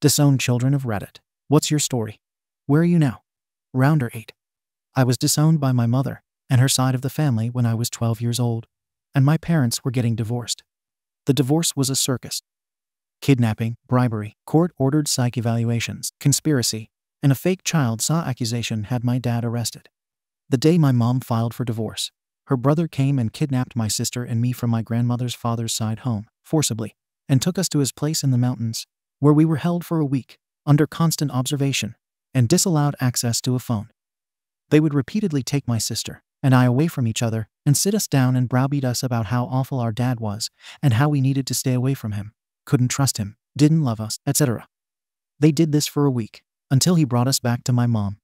Disowned children of Reddit. What's your story? Where are you now? Rounder 8. I was disowned by my mother and her side of the family when I was 12 years old, and my parents were getting divorced. The divorce was a circus. Kidnapping, bribery, court ordered psych evaluations, conspiracy, and a fake child saw accusation had my dad arrested. The day my mom filed for divorce, her brother came and kidnapped my sister and me from my grandmother's father's side home, forcibly, and took us to his place in the mountains, where we were held for a week, under constant observation, and disallowed access to a phone. They would repeatedly take my sister and I away from each other and sit us down and browbeat us about how awful our dad was and how we needed to stay away from him, couldn't trust him, didn't love us, etc. They did this for a week, until he brought us back to my mom.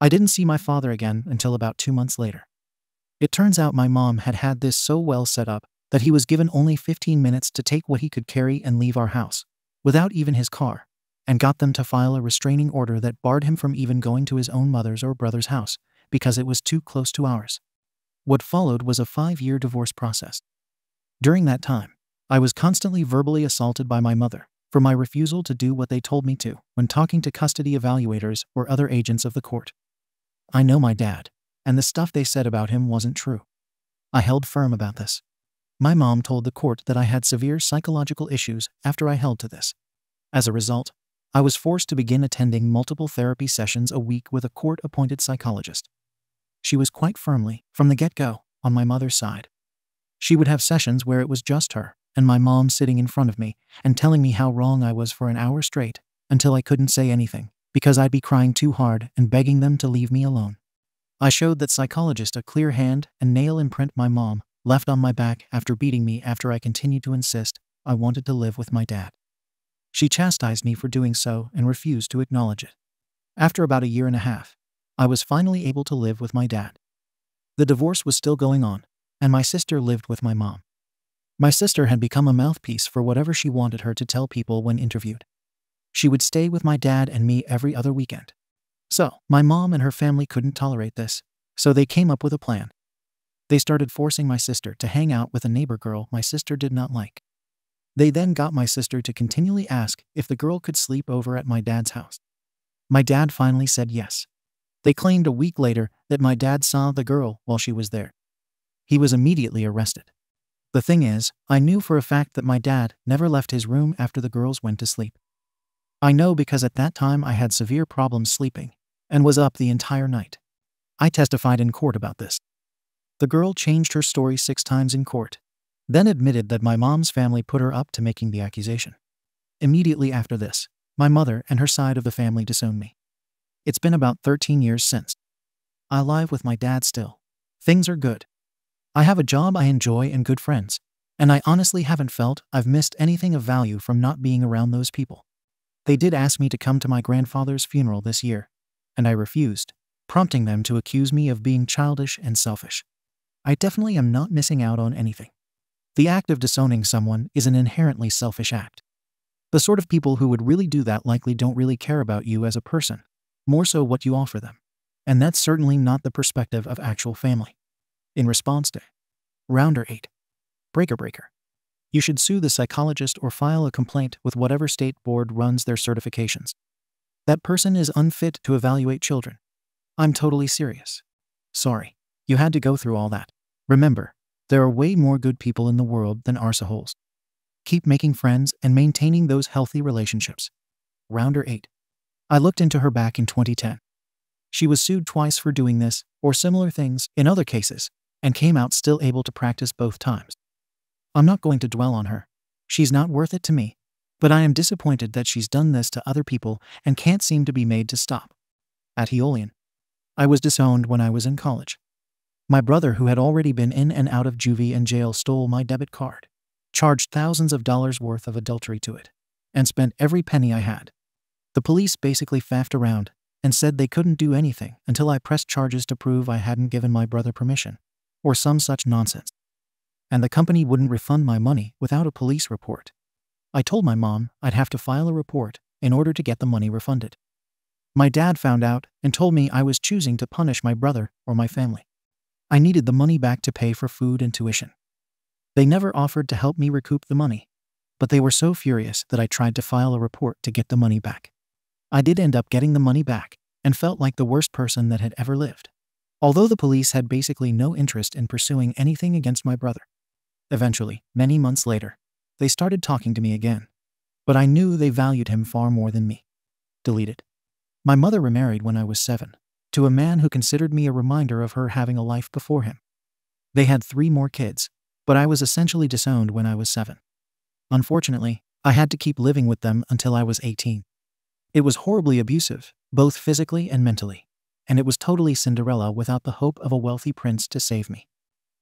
I didn't see my father again until about two months later. It turns out my mom had had this so well set up that he was given only 15 minutes to take what he could carry and leave our house, without even his car, and got them to file a restraining order that barred him from even going to his own mother's or brother's house because it was too close to ours. What followed was a five year divorce process. During that time, I was constantly verbally assaulted by my mother for my refusal to do what they told me to when talking to custody evaluators or other agents of the court. I know my dad, and the stuff they said about him wasn't true. I held firm about this. My mom told the court that I had severe psychological issues after I held to this. As a result, I was forced to begin attending multiple therapy sessions a week with a court appointed psychologist. She was quite firmly, from the get go, on my mother's side. She would have sessions where it was just her and my mom sitting in front of me and telling me how wrong I was for an hour straight until I couldn't say anything because I'd be crying too hard and begging them to leave me alone. I showed that psychologist a clear hand and nail imprint my mom left on my back after beating me after I continued to insist I wanted to live with my dad. She chastised me for doing so and refused to acknowledge it. After about a year and a half, I was finally able to live with my dad. The divorce was still going on, and my sister lived with my mom. My sister had become a mouthpiece for whatever she wanted her to tell people when interviewed. She would stay with my dad and me every other weekend. So, my mom and her family couldn't tolerate this, so they came up with a plan. They started forcing my sister to hang out with a neighbor girl my sister did not like. They then got my sister to continually ask if the girl could sleep over at my dad's house. My dad finally said yes. They claimed a week later that my dad saw the girl while she was there. He was immediately arrested. The thing is, I knew for a fact that my dad never left his room after the girls went to sleep. I know because at that time I had severe problems sleeping and was up the entire night. I testified in court about this. The girl changed her story six times in court, then admitted that my mom's family put her up to making the accusation. Immediately after this, my mother and her side of the family disowned me. It's been about 13 years since. I live with my dad still. Things are good. I have a job I enjoy and good friends, and I honestly haven't felt I've missed anything of value from not being around those people. They did ask me to come to my grandfather's funeral this year, and I refused, prompting them to accuse me of being childish and selfish. I definitely am not missing out on anything. The act of disowning someone is an inherently selfish act. The sort of people who would really do that likely don't really care about you as a person, more so what you offer them. And that's certainly not the perspective of actual family. In response to Rounder 8. Breaker Breaker. You should sue the psychologist or file a complaint with whatever state board runs their certifications. That person is unfit to evaluate children. I'm totally serious. Sorry, you had to go through all that. Remember, there are way more good people in the world than arseholes. Keep making friends and maintaining those healthy relationships. Rounder 8. I looked into her back in 2010. She was sued twice for doing this, or similar things, in other cases, and came out still able to practice both times. I'm not going to dwell on her. She's not worth it to me, but I am disappointed that she's done this to other people and can't seem to be made to stop. At Heolian. I was disowned when I was in college. My brother, who had already been in and out of juvie and jail, stole my debit card, charged thousands of dollars worth of adultery to it, and spent every penny I had. The police basically faffed around and said they couldn't do anything until I pressed charges to prove I hadn't given my brother permission, or some such nonsense. And the company wouldn't refund my money without a police report. I told my mom I'd have to file a report in order to get the money refunded. My dad found out and told me I was choosing to punish my brother or my family. I needed the money back to pay for food and tuition. They never offered to help me recoup the money. but they were so furious that I tried to file a report to get the money back. I did end up getting the money back and felt like the worst person that had ever lived. Although the police had basically no interest in pursuing anything against my brother. Eventually, many months later, they started talking to me again. But I knew they valued him far more than me. Deleted. My mother remarried when I was seven, to a man who considered me a reminder of her having a life before him. They had three more kids, but I was essentially disowned when I was seven. Unfortunately, I had to keep living with them until I was 18. It was horribly abusive, both physically and mentally, and it was totally Cinderella without the hope of a wealthy prince to save me.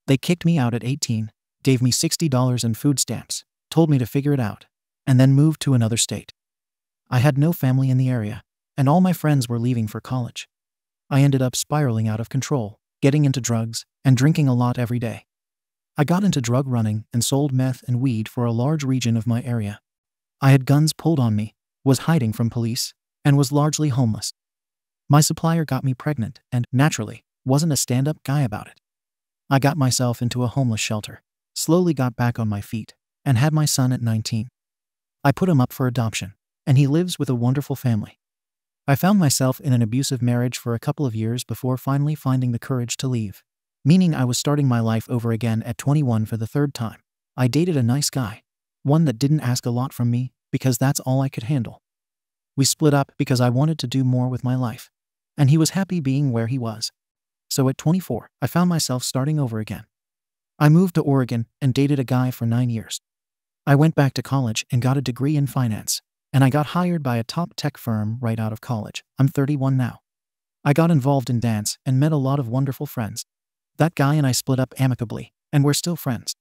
They kicked me out at 18, gave me $60 in food stamps, told me to figure it out, and then moved to another state. I had no family in the area, and all my friends were leaving for college. I ended up spiraling out of control, getting into drugs, and drinking a lot every day. I got into drug running and sold meth and weed for a large region of my area. I had guns pulled on me, was hiding from police, and was largely homeless. My supplier got me pregnant and, naturally, wasn't a stand up guy about it. I got myself into a homeless shelter, slowly got back on my feet, and had my son at 19. I put him up for adoption, and he lives with a wonderful family. I found myself in an abusive marriage for a couple of years before finally finding the courage to leave, meaning I was starting my life over again at 21 for the third time. I dated a nice guy, one that didn't ask a lot from me because that's all I could handle. We split up because I wanted to do more with my life, and he was happy being where he was. So at 24, I found myself starting over again. I moved to Oregon and dated a guy for nine years. I went back to college and got a degree in finance, and I got hired by a top tech firm right out of college. I'm 31 now. I got involved in dance and met a lot of wonderful friends. That guy and I split up amicably, and we're still friends.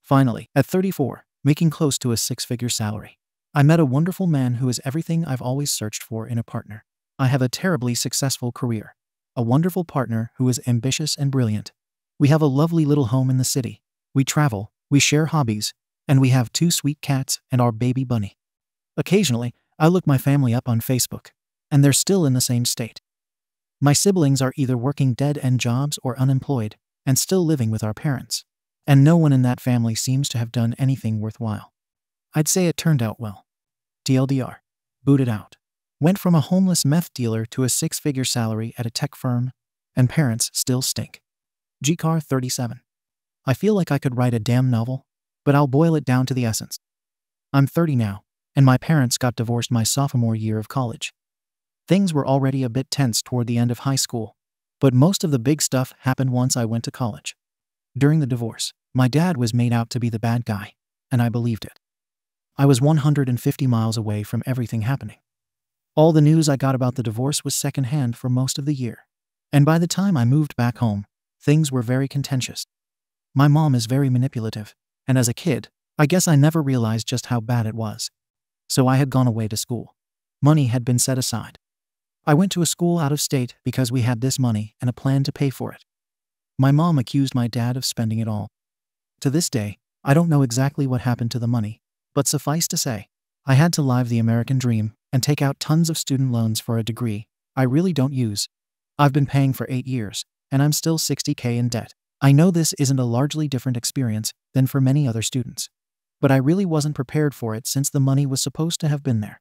Finally, at 34, making close to a six figure salary, I met a wonderful man who is everything I've always searched for in a partner. I have a terribly successful career, a wonderful partner who is ambitious and brilliant. We have a lovely little home in the city. We travel, we share hobbies, and we have two sweet cats and our baby bunny. Occasionally, I look my family up on Facebook, and they're still in the same state. My siblings are either working dead end jobs or unemployed, and still living with our parents, and no one in that family seems to have done anything worthwhile. I'd say it turned out well. TLDR. Booted out. Went from a homeless meth dealer to a six figure salary at a tech firm, and parents still stink. GCAR 37. I feel like I could write a damn novel, but I'll boil it down to the essence. I'm 30 now, and my parents got divorced my sophomore year of college. Things were already a bit tense toward the end of high school, but most of the big stuff happened once I went to college. During the divorce, my dad was made out to be the bad guy, and I believed it. I was 150 miles away from everything happening. All the news I got about the divorce was secondhand for most of the year. And by the time I moved back home, things were very contentious. My mom is very manipulative, and as a kid, I guess I never realized just how bad it was. So I had gone away to school. Money had been set aside. I went to a school out of state because we had this money and a plan to pay for it. My mom accused my dad of spending it all. To this day, I don't know exactly what happened to the money, but suffice to say, I had to live the American dream and take out tons of student loans for a degree I really don't use. I've been paying for eight years, and I'm still 60k in debt. I know this isn't a largely different experience than for many other students, but I really wasn't prepared for it since the money was supposed to have been there.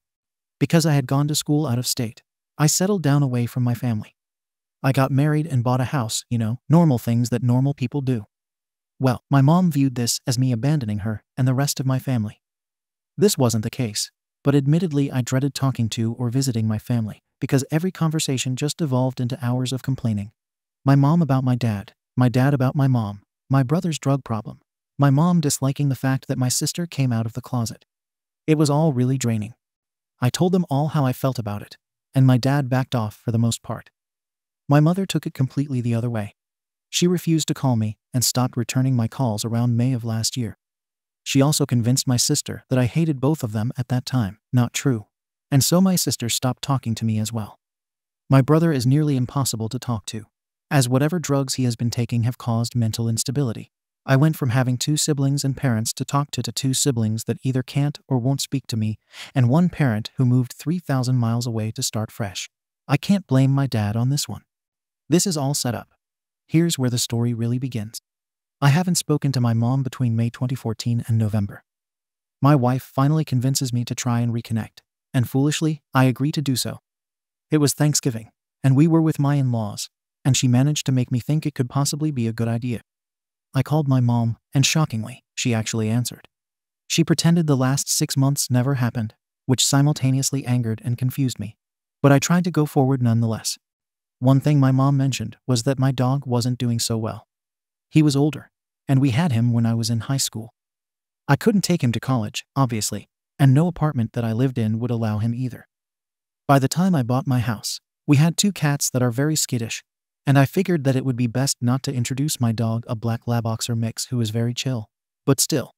Because I had gone to school out of state, I settled down away from my family. I got married and bought a house, you know, normal things that normal people do. Well, my mom viewed this as me abandoning her and the rest of my family. This wasn't the case, but admittedly I dreaded talking to or visiting my family because every conversation just devolved into hours of complaining. My mom about my dad, my dad about my mom, my brother's drug problem, my mom disliking the fact that my sister came out of the closet. It was all really draining. I told them all how I felt about it, and my dad backed off for the most part. My mother took it completely the other way. She refused to call me and stopped returning my calls around May of last year. She also convinced my sister that I hated both of them at that time. Not true. And so my sister stopped talking to me as well. My brother is nearly impossible to talk to, as whatever drugs he has been taking have caused mental instability. I went from having two siblings and parents to talk to, to two siblings that either can't or won't speak to me, and one parent who moved 3,000 miles away to start fresh. I can't blame my dad on this one. This is all set up. Here's where the story really begins. I haven't spoken to my mom between May 2014 and November. My wife finally convinces me to try and reconnect, and foolishly, I agree to do so. It was Thanksgiving, and we were with my in laws, and she managed to make me think it could possibly be a good idea. I called my mom, and shockingly, she actually answered. She pretended the last six months never happened, which simultaneously angered and confused me. But I tried to go forward nonetheless. One thing my mom mentioned was that my dog wasn't doing so well. He was older, and we had him when I was in high school. I couldn't take him to college, obviously, and no apartment that I lived in would allow him either. By the time I bought my house, we had two cats that are very skittish, and I figured that it would be best not to introduce my dog a black Labboxer mix who is very chill. But still,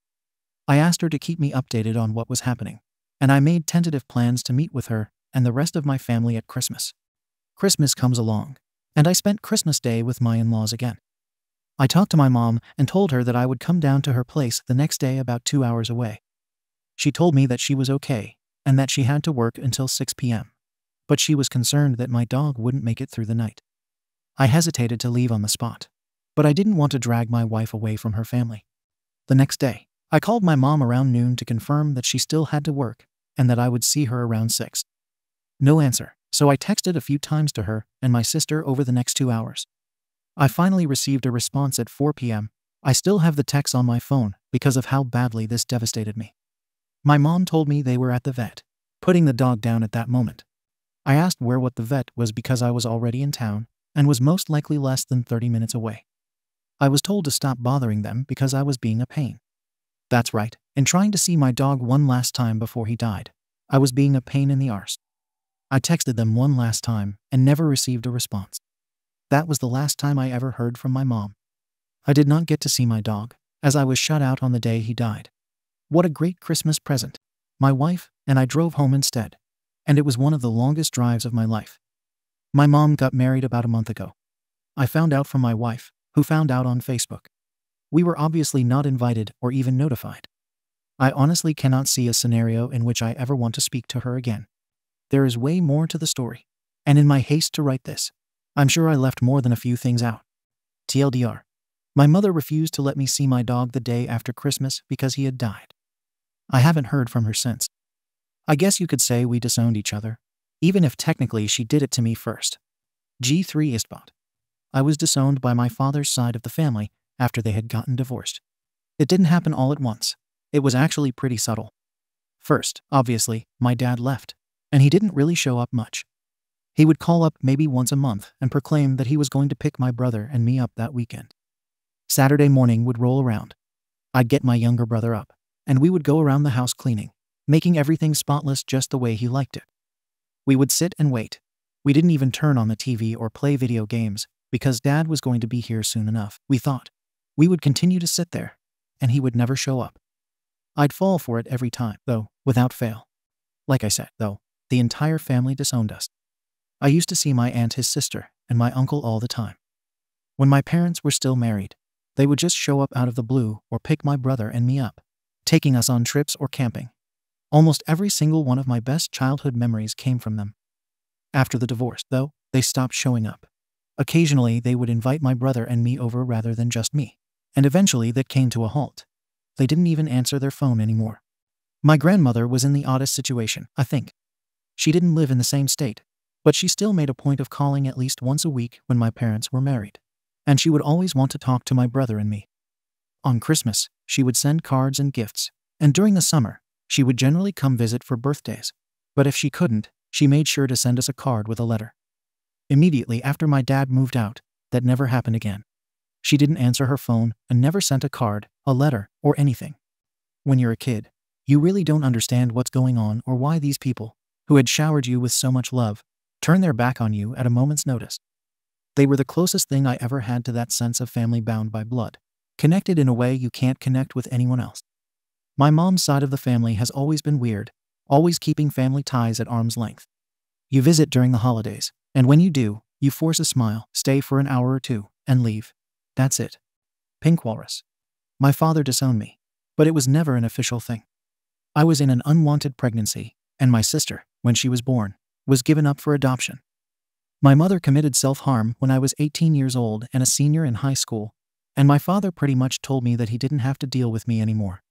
I asked her to keep me updated on what was happening, and I made tentative plans to meet with her and the rest of my family at Christmas. Christmas comes along, and I spent Christmas Day with my in laws again. I talked to my mom and told her that I would come down to her place the next day about two hours away. She told me that she was okay and that she had to work until 6 p.m., but she was concerned that my dog wouldn't make it through the night. I hesitated to leave on the spot, but I didn't want to drag my wife away from her family. The next day, I called my mom around noon to confirm that she still had to work and that I would see her around 6. No answer, so I texted a few times to her and my sister over the next two hours. I finally received a response at 4 p.m. I still have the text on my phone because of how badly this devastated me. My mom told me they were at the vet, putting the dog down at that moment. I asked where what the vet was because I was already in town and was most likely less than 30 minutes away. I was told to stop bothering them because I was being a pain. That's right, in trying to see my dog one last time before he died, I was being a pain in the arse. I texted them one last time and never received a response. That was the last time I ever heard from my mom. I did not get to see my dog, as I was shut out on the day he died. What a great Christmas present. My wife and I drove home instead, and it was one of the longest drives of my life. My mom got married about a month ago. I found out from my wife, who found out on Facebook. We were obviously not invited or even notified. I honestly cannot see a scenario in which I ever want to speak to her again. There is way more to the story, and in my haste to write this, I'm sure I left more than a few things out. TLDR. My mother refused to let me see my dog the day after Christmas because he had died. I haven't heard from her since. I guess you could say we disowned each other, even if technically she did it to me first. G3 Istbot. I was disowned by my father's side of the family after they had gotten divorced. It didn't happen all at once. It was actually pretty subtle. First, obviously, my dad left, and he didn't really show up much. He would call up maybe once a month and proclaim that he was going to pick my brother and me up that weekend. Saturday morning would roll around. I'd get my younger brother up, and we would go around the house cleaning, making everything spotless just the way he liked it. We would sit and wait. We didn't even turn on the TV or play video games because Dad was going to be here soon enough, we thought. We would continue to sit there, and he would never show up. I'd fall for it every time, though, without fail. Like I said, though, the entire family disowned us. I used to see my aunt, his sister, and my uncle all the time. When my parents were still married, they would just show up out of the blue or pick my brother and me up, taking us on trips or camping. Almost every single one of my best childhood memories came from them. After the divorce, though, they stopped showing up. Occasionally, they would invite my brother and me over rather than just me. And eventually, that came to a halt. They didn't even answer their phone anymore. My grandmother was in the oddest situation, I think. She didn't live in the same state, but she still made a point of calling at least once a week when my parents were married. And she would always want to talk to my brother and me. On Christmas, she would send cards and gifts, and during the summer, she would generally come visit for birthdays, but if she couldn't, she made sure to send us a card with a letter. Immediately after my dad moved out, that never happened again. She didn't answer her phone and never sent a card, a letter, or anything. When you're a kid, you really don't understand what's going on or why these people, who had showered you with so much love, turn their back on you at a moment's notice. They were the closest thing I ever had to that sense of family bound by blood, connected in a way you can't connect with anyone else. My mom's side of the family has always been weird, always keeping family ties at arm's length. You visit during the holidays, and when you do, you force a smile, stay for an hour or two, and leave. That's it. Punk Walrus. My father disowned me, but it was never an official thing. I was in an unwanted pregnancy, and my sister, when she was born, was given up for adoption. My mother committed self harm when I was 18 years old and a senior in high school, and my father pretty much told me that he didn't have to deal with me anymore.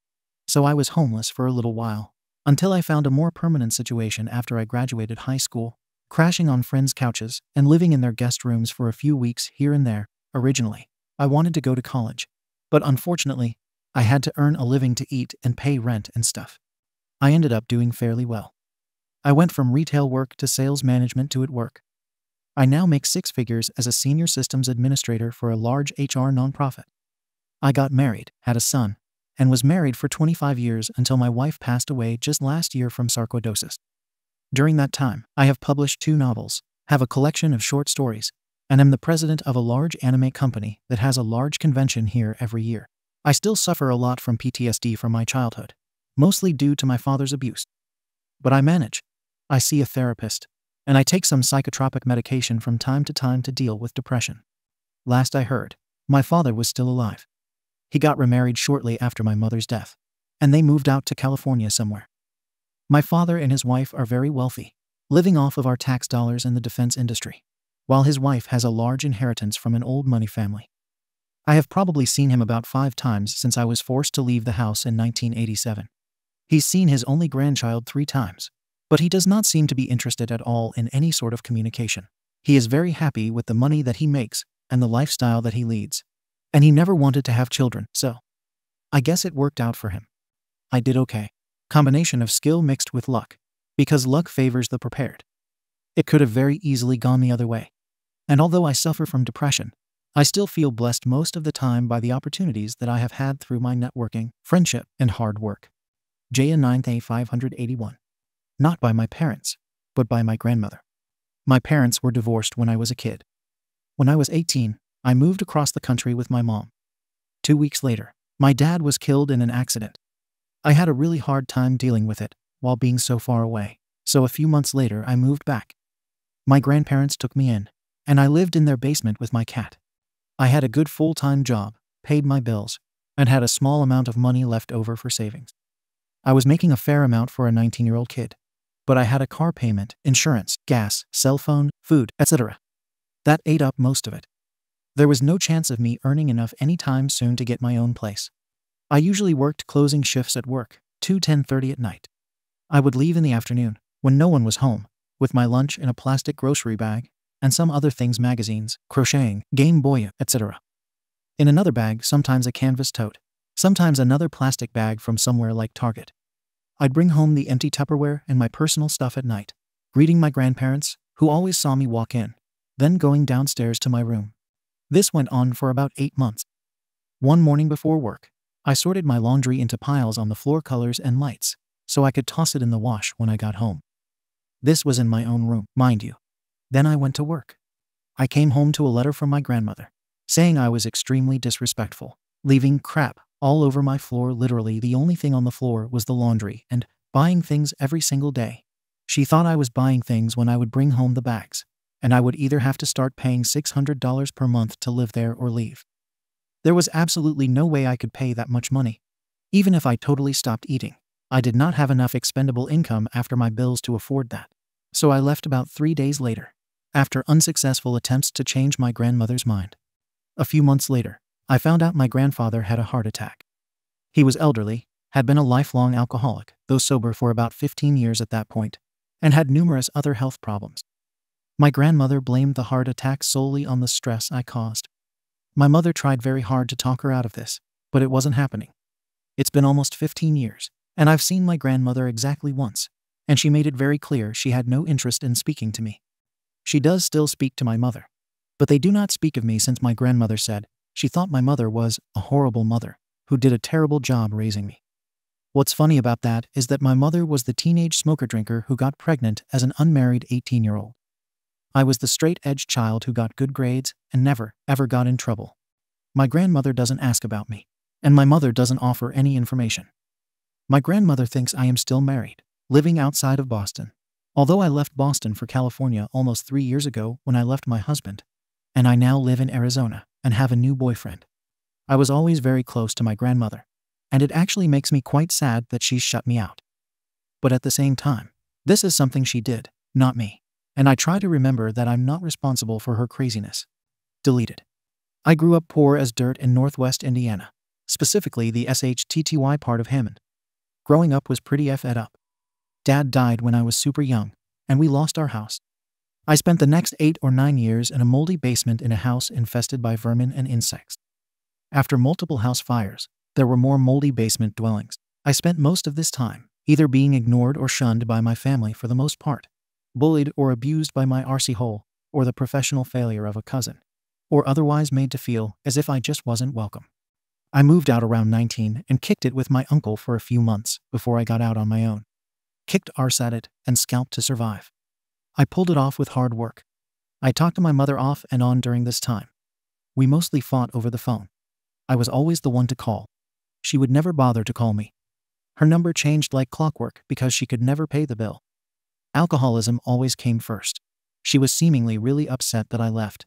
So I was homeless for a little while, until I found a more permanent situation after I graduated high school, crashing on friends' couches and living in their guest rooms for a few weeks here and there. Originally, I wanted to go to college, but unfortunately, I had to earn a living to eat and pay rent and stuff. I ended up doing fairly well. I went from retail work to sales management to at work. I now make six figures as a senior systems administrator for a large HR nonprofit. I got married, had a son, and was married for 25 years until my wife passed away just last year from sarcoidosis. During that time, I have published two novels, have a collection of short stories, and am the president of a large anime company that has a large convention here every year. I still suffer a lot from PTSD from my childhood, mostly due to my father's abuse. But I manage. I see a therapist, and I take some psychotropic medication from time to time to deal with depression. Last I heard, my father was still alive. He got remarried shortly after my mother's death, and they moved out to California somewhere. My father and his wife are very wealthy, living off of our tax dollars in the defense industry, while his wife has a large inheritance from an old money family. I have probably seen him about five times since I was forced to leave the house in 1987. He's seen his only grandchild three times, but he does not seem to be interested at all in any sort of communication. He is very happy with the money that he makes and the lifestyle that he leads and he never wanted to have children, so I guess it worked out for him. I did okay. Combination of skill mixed with luck, because luck favors the prepared. It could have very easily gone the other way. And although I suffer from depression, I still feel blessed most of the time by the opportunities that I have had through my networking, friendship, and hard work. Jaya 9th 581. Not by my parents, but by my grandmother. My parents were divorced when I was a kid. When I was 18, I moved across the country with my mom. Two weeks later, my dad was killed in an accident. I had a really hard time dealing with it while being so far away, so a few months later I moved back. My grandparents took me in, and I lived in their basement with my cat. I had a good full time job, paid my bills, and had a small amount of money left over for savings. I was making a fair amount for a 19 year old kid, but I had a car payment, insurance, gas, cell phone, food, etc. That ate up most of it. There was no chance of me earning enough anytime soon to get my own place. I usually worked closing shifts at work, 2 10:30 at night. I would leave in the afternoon, when no one was home, with my lunch in a plastic grocery bag and some other things magazines, crocheting, Game Boy, etc. In another bag, sometimes a canvas tote, sometimes another plastic bag from somewhere like Target. I'd bring home the empty Tupperware and my personal stuff at night, greeting my grandparents, who always saw me walk in, then going downstairs to my room. This went on for about eight months. One morning before work, I sorted my laundry into piles on the floor colors and lights, so I could toss it in the wash when I got home. This was in my own room, mind you. Then I went to work. I came home to a letter from my grandmother, saying I was extremely disrespectful, leaving crap all over my floor. Literally, the only thing on the floor was the laundry, and buying things every single day. She thought I was buying things when I would bring home the bags and I would either have to start paying $600 per month to live there or leave. There was absolutely no way I could pay that much money. Even if I totally stopped eating, I did not have enough expendable income after my bills to afford that. So I left about three days later, after unsuccessful attempts to change my grandmother's mind. A few months later, I found out my grandfather had a heart attack. He was elderly, had been a lifelong alcoholic, though sober for about 15 years at that point, and had numerous other health problems. My grandmother blamed the heart attack solely on the stress I caused. My mother tried very hard to talk her out of this, but it wasn't happening. It's been almost 15 years, and I've seen my grandmother exactly once, and she made it very clear she had no interest in speaking to me. She does still speak to my mother, but they do not speak of me since my grandmother said she thought my mother was a horrible mother who did a terrible job raising me. What's funny about that is that my mother was the teenage smoker drinker who got pregnant as an unmarried 18 year old. I was the straight edge child who got good grades and never, ever got in trouble. My grandmother doesn't ask about me, and my mother doesn't offer any information. My grandmother thinks I am still married, living outside of Boston. Although I left Boston for California almost three years ago when I left my husband, and I now live in Arizona and have a new boyfriend. I was always very close to my grandmother, and it actually makes me quite sad that she's shut me out. But at the same time, this is something she did, not me and I try to remember that I'm not responsible for her craziness. Deleted. I grew up poor as dirt in northwest Indiana, specifically the SHTTY part of Hammond. Growing up was pretty effed up. Dad died when I was super young, and we lost our house. I spent the next eight or nine years in a moldy basement in a house infested by vermin and insects. After multiple house fires, there were more moldy basement dwellings. I spent most of this time either being ignored or shunned by my family for the most part, bullied or abused by my RC hole, or the professional failure of a cousin, or otherwise made to feel as if I just wasn't welcome. I moved out around 19 and kicked it with my uncle for a few months before I got out on my own. Kicked arse at it and scalped to survive. I pulled it off with hard work. I talked to my mother off and on during this time. We mostly fought over the phone. I was always the one to call. She would never bother to call me. Her number changed like clockwork because she could never pay the bill. Alcoholism always came first. She was seemingly really upset that I left.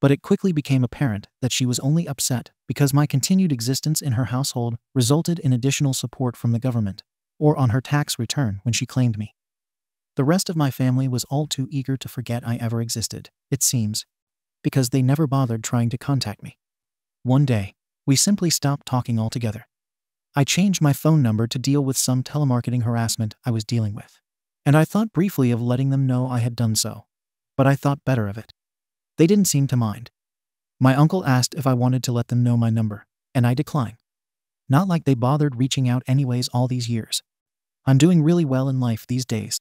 But it quickly became apparent that she was only upset because my continued existence in her household resulted in additional support from the government, or on her tax return when she claimed me. The rest of my family was all too eager to forget I ever existed, it seems, because they never bothered trying to contact me. One day, we simply stopped talking altogether. I changed my phone number to deal with some telemarketing harassment I was dealing with. And I thought briefly of letting them know I had done so. But I thought better of it. They didn't seem to mind. My uncle asked if I wanted to let them know my number, and I declined. Not like they bothered reaching out anyways all these years. I'm doing really well in life these days.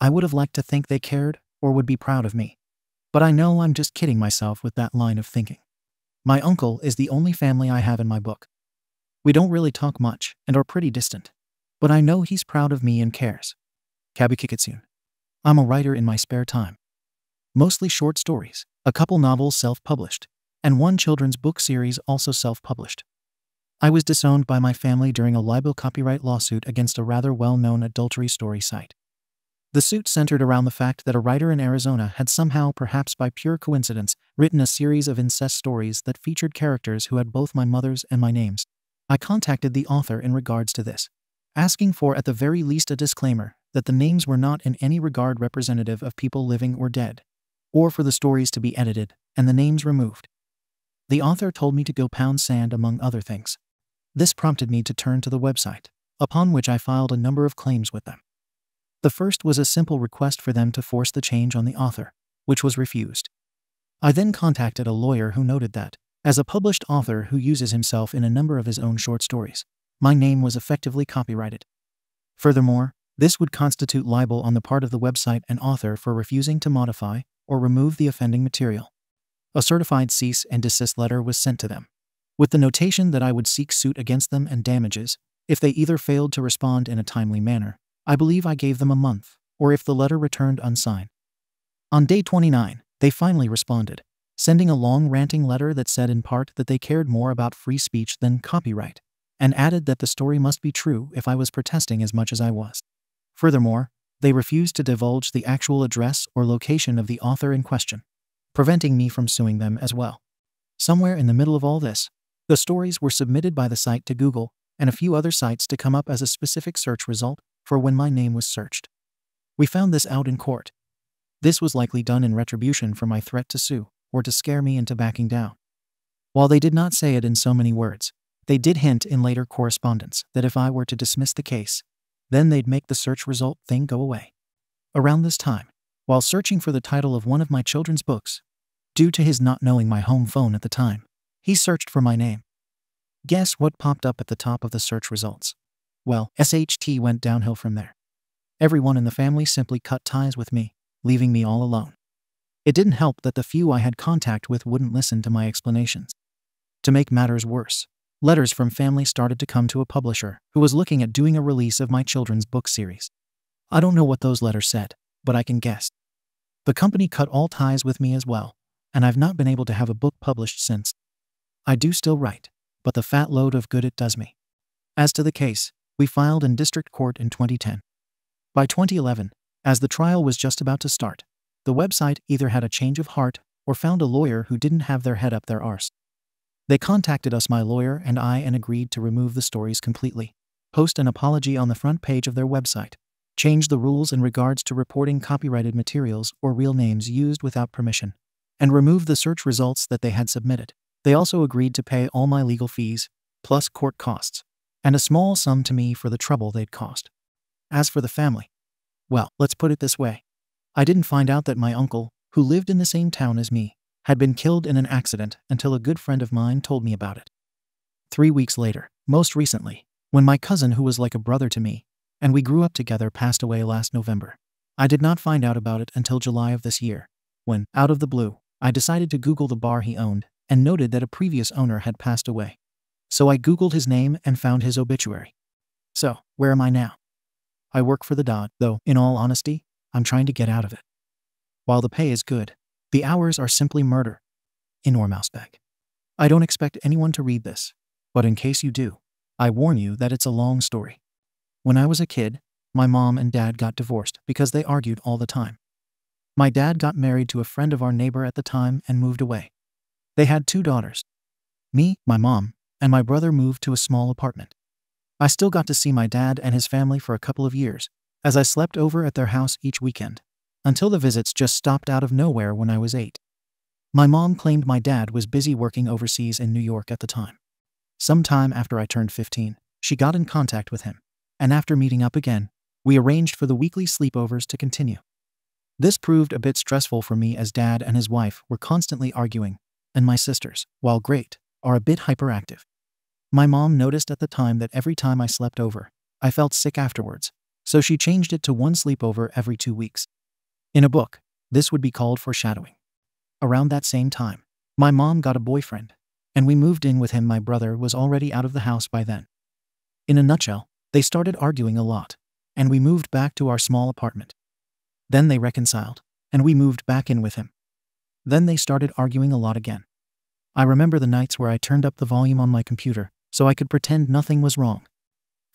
I would have liked to think they cared or would be proud of me. But I know I'm just kidding myself with that line of thinking. My uncle is the only family I have in my book. We don't really talk much and are pretty distant, but I know he's proud of me and cares. Kabukikitsune. I'm a writer in my spare time. Mostly short stories, a couple novels self-published, and one children's book series also self-published. I was disowned by my family during a libel copyright lawsuit against a rather well-known adultery story site. The suit centered around the fact that a writer in Arizona had somehow, perhaps by pure coincidence, written a series of incest stories that featured characters who had both my mother's and my names. I contacted the author in regards to this, asking for at the very least a disclaimer that the names were not in any regard representative of people living or dead, or for the stories to be edited and the names removed. The author told me to go pound sand among other things. This prompted me to turn to the website, upon which I filed a number of claims with them. The first was a simple request for them to force the change on the author, which was refused. I then contacted a lawyer who noted that, as a published author who uses himself in a number of his own short stories, my name was effectively copyrighted. Furthermore, this would constitute libel on the part of the website and author for refusing to modify or remove the offending material. A certified cease and desist letter was sent to them, with the notation that I would seek suit against them and damages if they either failed to respond in a timely manner. I believe I gave them a month, or if the letter returned unsigned. On day 29, they finally responded, sending a long ranting letter that said in part that they cared more about free speech than copyright, and added that the story must be true if I was protesting as much as I was. Furthermore, they refused to divulge the actual address or location of the author in question, preventing me from suing them as well. Somewhere in the middle of all this, the stories were submitted by the site to Google and a few other sites to come up as a specific search result for when my name was searched. We found this out in court. This was likely done in retribution for my threat to sue or to scare me into backing down. While they did not say it in so many words, they did hint in later correspondence that if I were to dismiss the case, then they'd make the search result thing go away. Around this time, while searching for the title of one of my children's books, due to his not knowing my home phone at the time, he searched for my name. Guess what popped up at the top of the search results? Well, SHT went downhill from there. Everyone in the family simply cut ties with me, leaving me all alone. It didn't help that the few I had contact with wouldn't listen to my explanations. To make matters worse, letters from family started to come to a publisher who was looking at doing a release of my children's book series. I don't know what those letters said, but I can guess. The company cut all ties with me as well, and I've not been able to have a book published since. I do still write, but the fat load of good it does me. As to the case, we filed in district court in 2010. By 2011, as the trial was just about to start, the website either had a change of heart or found a lawyer who didn't have their head up their arse. They contacted us, my lawyer and I, and agreed to remove the stories completely, post an apology on the front page of their website, change the rules in regards to reporting copyrighted materials or real names used without permission, and remove the search results that they had submitted. They also agreed to pay all my legal fees, plus court costs, and a small sum to me for the trouble they'd caused. As for the family, well, let's put it this way. I didn't find out that my uncle, who lived in the same town as me, had been killed in an accident until a good friend of mine told me about it. Three weeks later, most recently, when my cousin, who was like a brother to me, and we grew up together, passed away last November. I did not find out about it until July of this year, when, out of the blue, I decided to Google the bar he owned and noted that a previous owner had passed away. So I Googled his name and found his obituary. So, where am I now? I work for the DoD, though, in all honesty, I'm trying to get out of it. While the pay is good, the hours are simply murder. Enormousdbag. I don't expect anyone to read this, but in case you do, I warn you that it's a long story. When I was a kid, my mom and dad got divorced because they argued all the time. My dad got married to a friend of our neighbor at the time and moved away. They had two daughters. Me, my mom, and my brother moved to a small apartment. I still got to see my dad and his family for a couple of years, as I slept over at their house each weekend, until the visits just stopped out of nowhere when I was eight. My mom claimed my dad was busy working overseas in New York at the time. Sometime after I turned 15, she got in contact with him, and after meeting up again, we arranged for the weekly sleepovers to continue. This proved a bit stressful for me as dad and his wife were constantly arguing, and my sisters, while great, are a bit hyperactive. My mom noticed at the time that every time I slept over, I felt sick afterwards, so she changed it to one sleepover every two weeks. In a book, this would be called foreshadowing. Around that same time, my mom got a boyfriend, and we moved in with him. My brother was already out of the house by then. In a nutshell, they started arguing a lot, and we moved back to our small apartment. Then they reconciled, and we moved back in with him. Then they started arguing a lot again. I remember the nights where I turned up the volume on my computer so I could pretend nothing was wrong.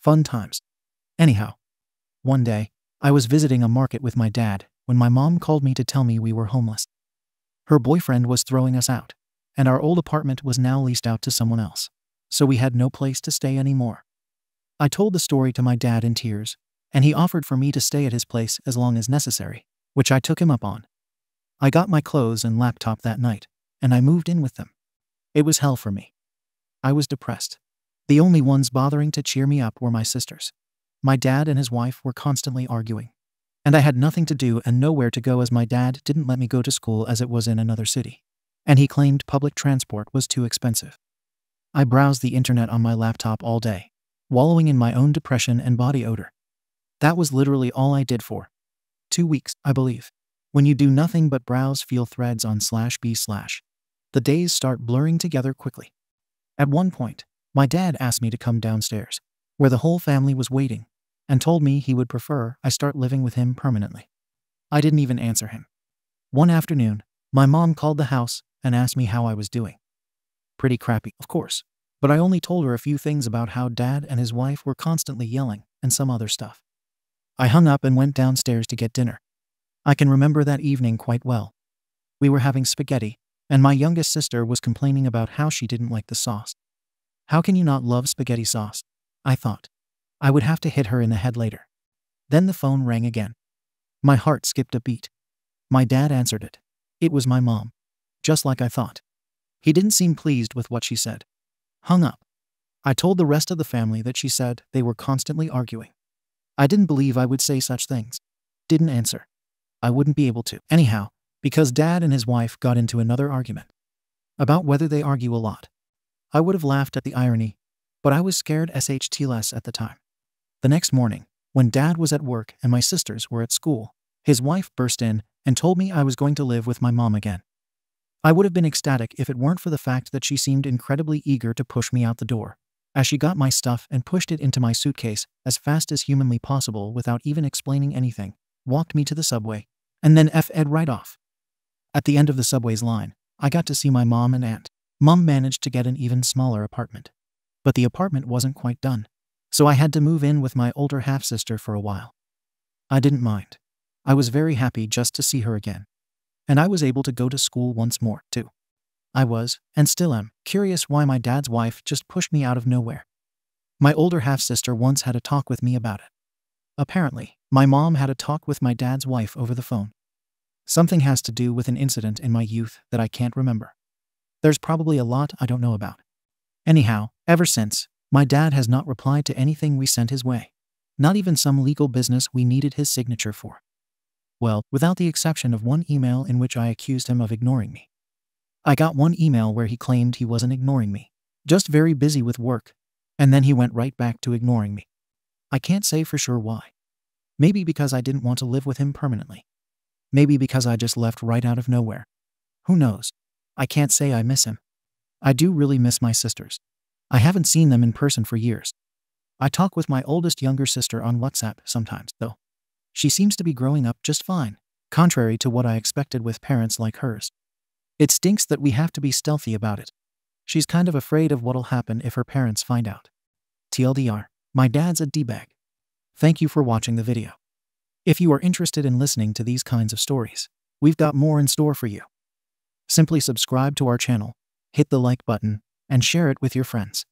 Fun times. Anyhow, one day, I was visiting a market with my dad when my mom called me to tell me we were homeless. Her boyfriend was throwing us out, and our old apartment was now leased out to someone else, so we had no place to stay anymore. I told the story to my dad in tears, and he offered for me to stay at his place as long as necessary, which I took him up on. I got my clothes and laptop that night, and I moved in with them. It was hell for me. I was depressed. The only ones bothering to cheer me up were my sisters. My dad and his wife were constantly arguing. And I had nothing to do and nowhere to go as my dad didn't let me go to school as it was in another city. And he claimed public transport was too expensive. I browsed the internet on my laptop all day, wallowing in my own depression and body odor. That was literally all I did for two weeks, I believe. When you do nothing but browse feel threads on slash b slash, the days start blurring together quickly. At one point, my dad asked me to come downstairs, where the whole family was waiting, and told me he would prefer I start living with him permanently. I didn't even answer him. One afternoon, my mom called the house and asked me how I was doing. Pretty crappy, of course, but I only told her a few things about how dad and his wife were constantly yelling and some other stuff. I hung up and went downstairs to get dinner. I can remember that evening quite well. We were having spaghetti and my youngest sister was complaining about how she didn't like the sauce. How can you not love spaghetti sauce? I thought. I would have to hit her in the head later. Then the phone rang again. My heart skipped a beat. My dad answered it. It was my mom. Just like I thought. He didn't seem pleased with what she said. Hung up. I told the rest of the family that she said they were constantly arguing. I didn't believe I would say such things. Didn't answer. I wouldn't be able to. Anyhow, because dad and his wife got into another argument about whether they argue a lot. I would have laughed at the irony, but I was scared shtless at the time. The next morning, when dad was at work and my sisters were at school, his wife burst in and told me I was going to live with my mom again. I would have been ecstatic if it weren't for the fact that she seemed incredibly eager to push me out the door, as she got my stuff and pushed it into my suitcase as fast as humanly possible without even explaining anything, walked me to the subway, and then F-ed right off. At the end of the subway's line, I got to see my mom and aunt. Mom managed to get an even smaller apartment. But the apartment wasn't quite done, so I had to move in with my older half sister for a while. I didn't mind. I was very happy just to see her again. And I was able to go to school once more, too. I was, and still am, curious why my dad's wife just pushed me out of nowhere. My older half sister once had a talk with me about it. Apparently, my mom had a talk with my dad's wife over the phone. Something has to do with an incident in my youth that I can't remember. There's probably a lot I don't know about. Anyhow, ever since, My dad has not replied to anything we sent his way. Not even some legal business we needed his signature for. Well, without the exception of one email in which I accused him of ignoring me. I got one email where he claimed he wasn't ignoring me, just very busy with work, and then he went right back to ignoring me. I can't say for sure why. Maybe because I didn't want to live with him permanently. Maybe because I just left right out of nowhere. Who knows? I can't say I miss him. I do really miss my sisters. I haven't seen them in person for years. I talk with my oldest younger sister on WhatsApp sometimes, though. She seems to be growing up just fine, contrary to what I expected with parents like hers. It stinks that we have to be stealthy about it. She's kind of afraid of what'll happen if her parents find out. TLDR, my dad's a D-bag. Thank you for watching the video. If you are interested in listening to these kinds of stories, we've got more in store for you. Simply subscribe to our channel, hit the like button, and share it with your friends.